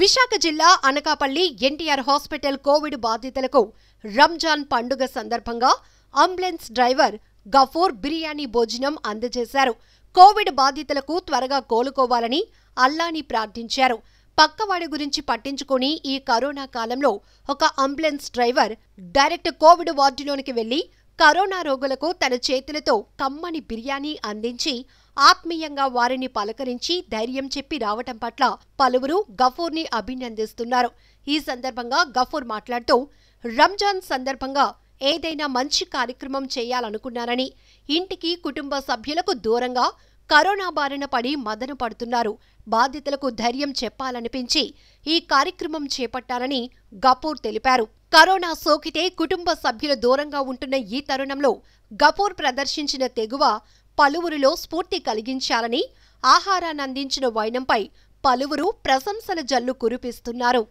విశాఖ జిల్లా Anakapalli NTR hospital Covid బాధితులకు రంజాన్ పండుగ సందర్భంగా అంబులెన్స్ డ్రైవర్ గఫూర్ బిర్యానీ భోజనం అందజేశారు. కోవిడ్ బాధితులకు త్వరగా కోలుకోవాలని అల్లాని ప్రార్థించారు. పక్కవాడి గురించి పట్టించుకుని ఈ కరోనా కాలంలో ఒక అంబులెన్స్ డ్రైవర్ డైరెక్ట్ కోవిడ్ వార్డులోనికి వెళ్ళి కరోనా రోగులకు తన చేతులతో కమ్మని బిర్యానీ అందించి ఆత్మీయంగా వారిని పలకరించి ధైర్యం చెప్పి రావటం పట్ల పలువురు గఫూర్ని అభినందిస్తున్నారు. ఈ సందర్భంగా గఫూర్ మాట్లాడుతూ రంజాన్ సందర్భంగా ఏదైనా మంచి కార్యక్రమం చేయాలనుకున్నారని ఇంటికి కుటుంబ సభ్యులకు దూరంగా కరోనా బారిన పడి మదన పడుతున్నారు. బాధితులకు ధైర్యం చెప్పాలనిపించి ఈ కార్యక్రమం చేపట్టారని గఫూర్ తెలిపారు. కరోనా సోకితే కుటుంబ సభ్యులు దూరంగా ఉంటున్న ఈ తరుణంలో గఫూర్ ప్రదర్శించిన తెగువ పలువురిలో స్ఫూర్తి కలిగించాలని ఆహారాన్ని అందించిన వైనంపై పలువురు ప్రశంసల జల్లు కురిపిస్తున్నారు.